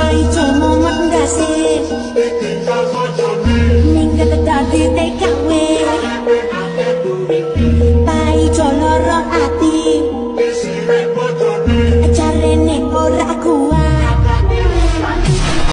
Ai cho mô mắt đã xem?